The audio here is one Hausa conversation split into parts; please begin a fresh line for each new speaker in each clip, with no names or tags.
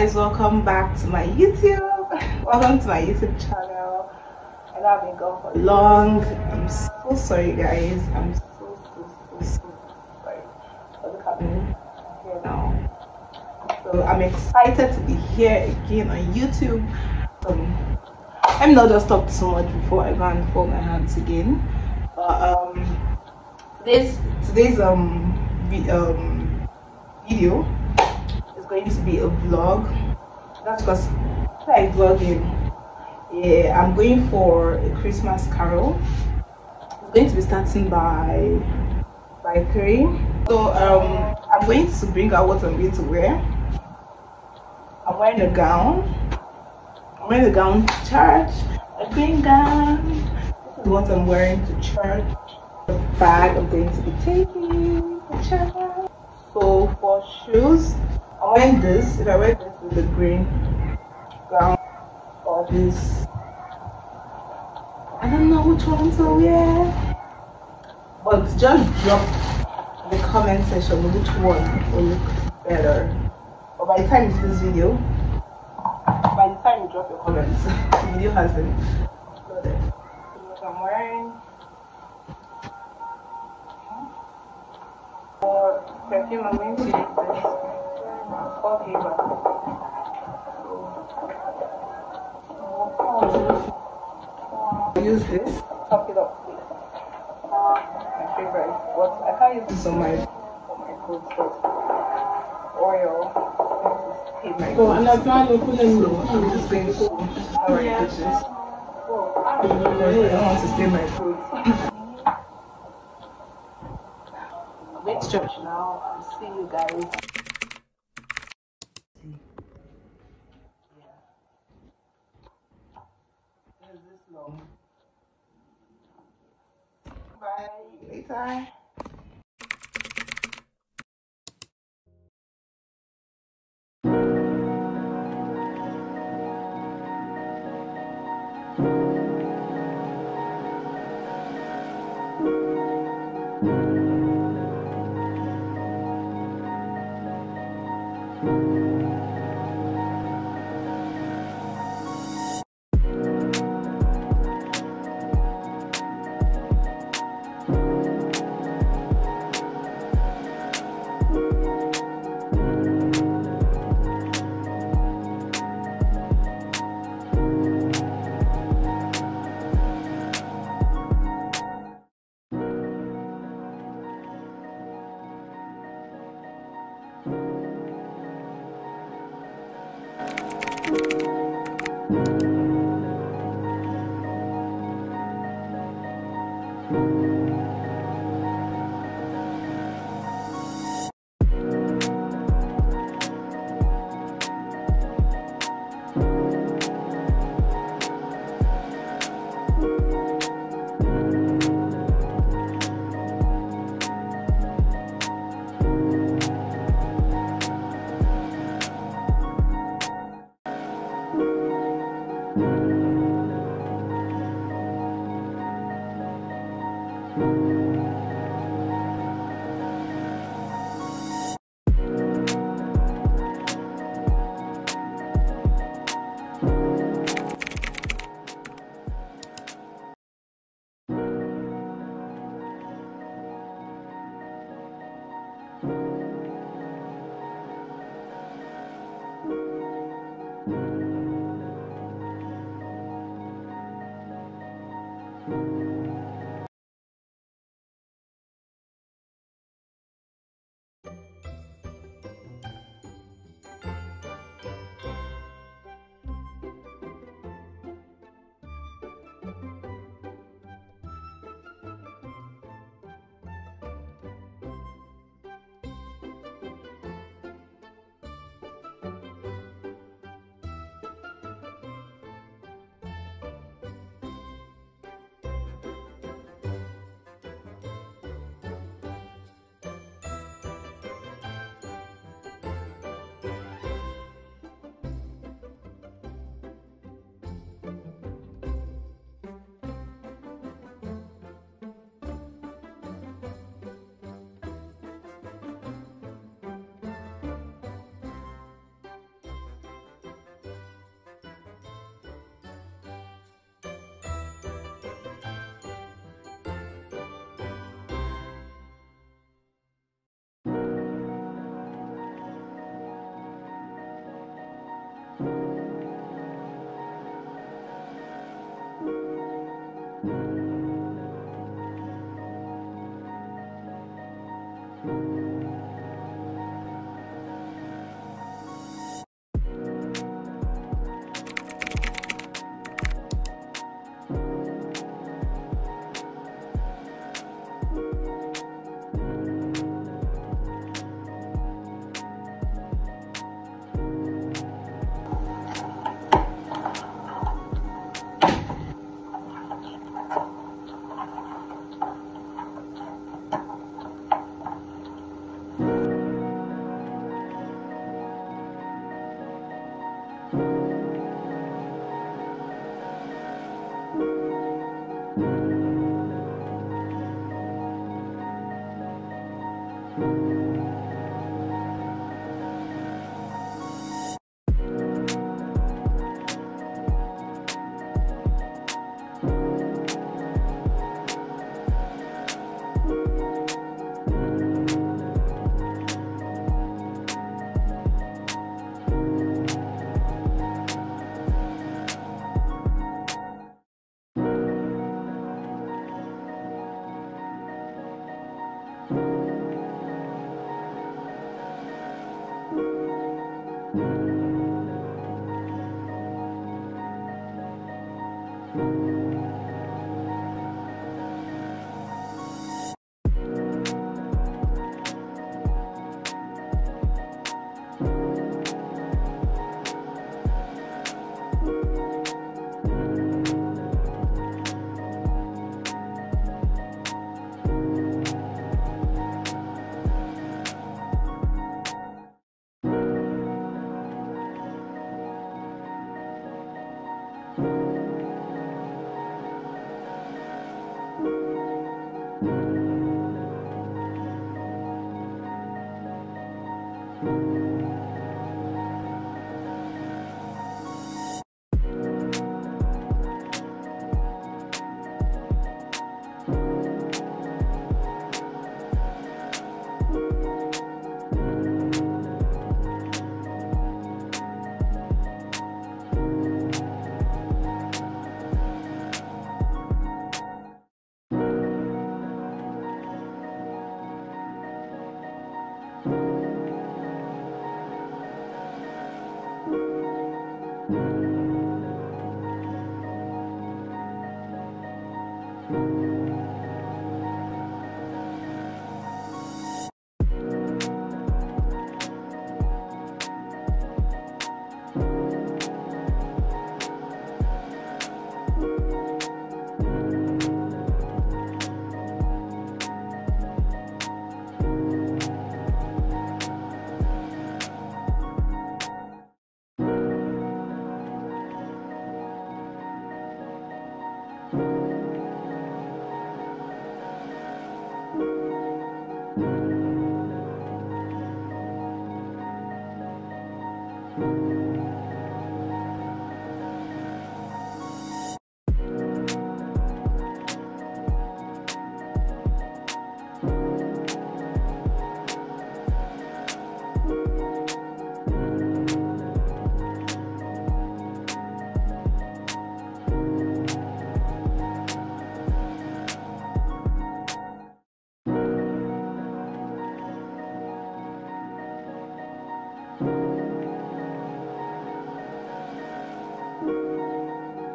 guys welcome back to my youtube. Welcome to my youtube channel. I know i've been gone for long. I'm so sorry guys. I'm so so so so sorry. Look at me. I'm here now. So i'm excited to be here again on youtube. Um, me not just talk too much before i go and fold my hands again. But um today's today's um, um video going to be a vlog. That's because I vlogging. Yeah, I'm going for a Christmas carol. It's going to be starting by by three. So um, I'm going to bring out what I'm going to wear. I'm wearing a gown. I'm wearing a gown to church. A green gown. This is what I'm wearing to church. The bag I'm going to be taking to church. So for shoes, I'm wearing this. If I wear this with the green gown or this, I don't know which one to wear. But just drop in the comment section which one will look better. But by the time this video, by the time you drop your comments, the video has been uploaded. What I'm wearing. For perfume, I'm going to use this use this, top it up my favorite. What I can't use this on my on my clothes, but oil. Oh, and I'm trying to put in I'm just going to our yeah. dishes. I don't want to stain my clothes. Let's church now and see you guys. 拜。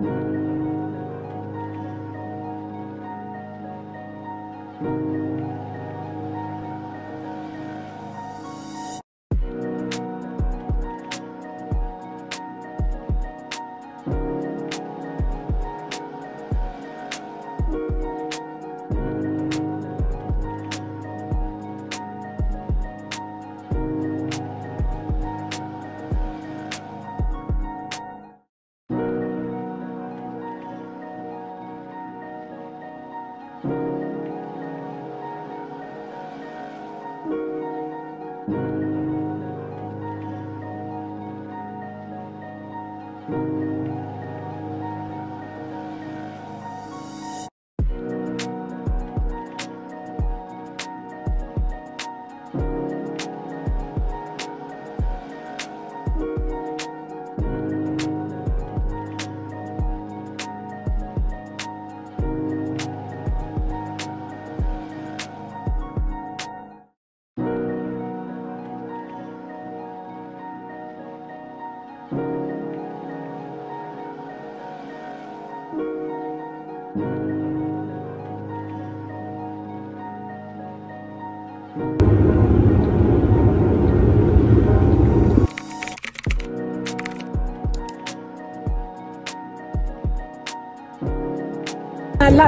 thank
you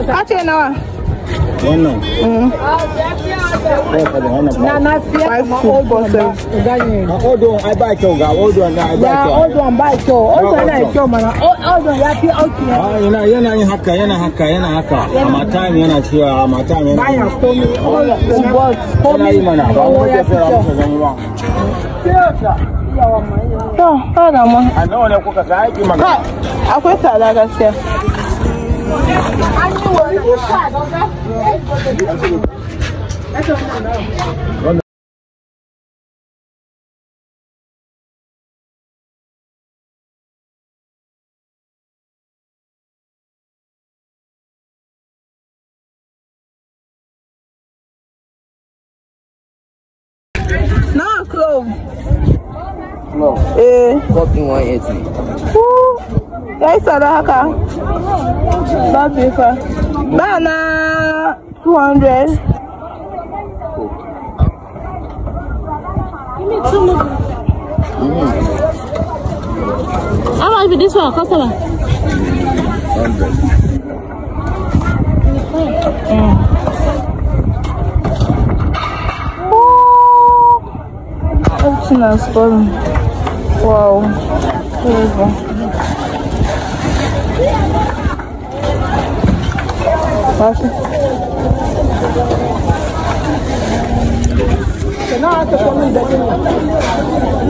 Kace nawa?
Wannan.
Na na siya ma
odon
da ganye.
A odon ai ba kyau ga odon na ai ba kyau.
Ya odon ba kyau. Odon na kyau mana. One ya fi auki
Ah, yana yana yin haka yana haka yana haka amma time yana cewa amma time yana
baya komi
yana
komi
yi mana ba mu
ya fi
muka zama ba.
To, ba da mu.
A nawa ne kuka ga aiki magana?
akwai tsada gaskiya. Nawa
Copy 180.
Woo! Ya yi tsada haka? Babu fa. Ba na 200.
How much be this one, customer?
Everything has fallen. Whoa! Kurwa.
Patrz.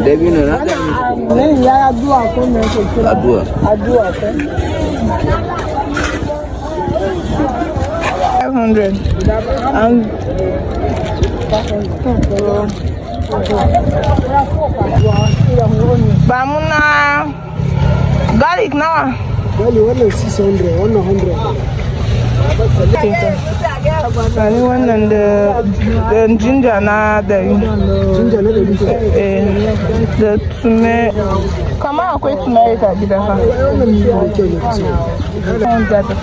Debino na ta ni.
Lẹ́yìn yára
àdúrà kó ní I tó rà. Àdúrà.
Àdúrà
tẹ́. Five
hundred. And. Five hundred. Ba mu na garlic nawa?
wani wannan 600 wannan 100
Sani wannan da ginger na dari.
jinja na da bisa
Eh, da tume. Kama akwai turmeric a gida fa.
wannan da
ta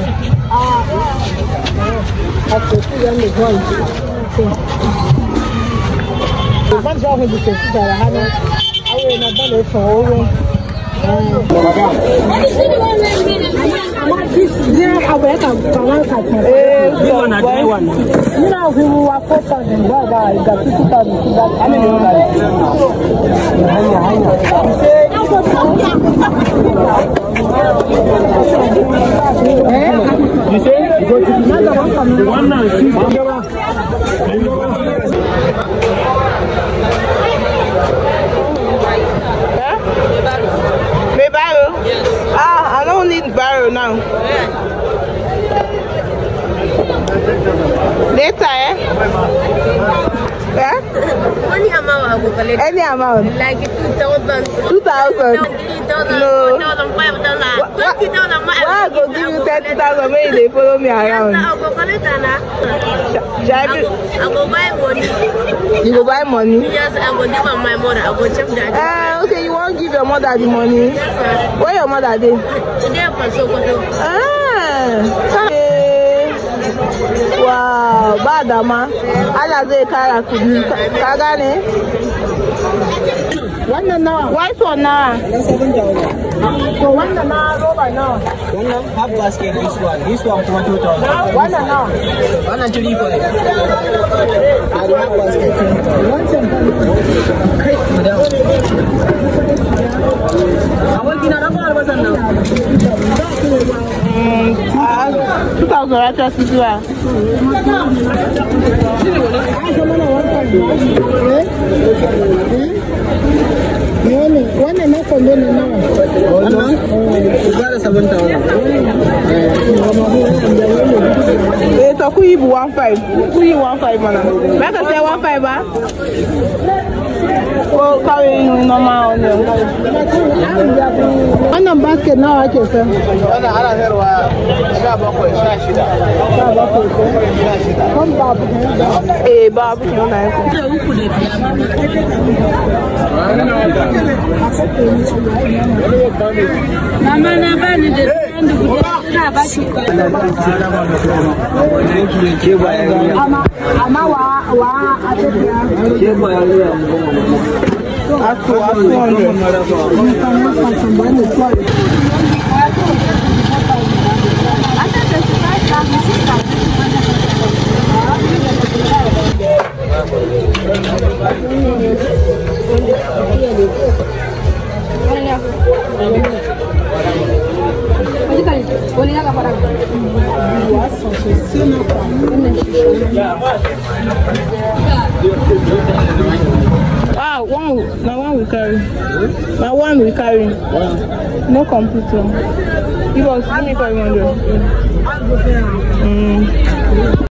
Bàbá àwọn ìdìtẹ̀ sí ìjàrá ha náà, àwọn èèyàn bá lè fọ̀ owó. Zero abu ya kama kata.
Eh,
zero na dai wana. Nina huyu wa kota ni baba ga kitu ta ni kida. Ani ni ngai. Hanya hanya.
Eh? You say you go to the one now see. Later, eh? Eh?
Money amount.
Any amount?
Like 2,000.
2,000.
3,000,
No.
4,000, 5,000,
What-
20,000.
Why I go give you 30,000 when they follow me
Yes,
around?
I go collect.
Shall I
I go, I go buy money.
You go buy money?
Yes, I go give my mother. I go check that.
Uh, okay, you won't give your mother the money?
Yes, sir.
Where your mother dey?
Today for Sokoto.
Ah. Wow, ba dama. Allah zai kara kuɗi. Ka- gane?
wannan nawa
White one na.
to wannan na roba nawa
Wannan half basket this one, this one kuma 2000.
wannan nawa
Wannan 3 for half basket.
wancan
Aboki na
2000 rata su zuwa.
wannan na ƙwallo ne nawa
Wannan? Ku ba da 7000.
Eh, to ku yi bu 15. Ku yi 15 mana. Ba ka sai 15 ba? Ko kawai normal onion.
wannan basket nawa ake sa
Wannan ana sayarwa 17 16.
kan babu
Eh, babu shi na yanku.
Mama na bani da dubu na ba shi
amma wa a
Thank you.
Ah, one, na one we carry. Na one we carry. No computer. Give us, give me 500. Mm.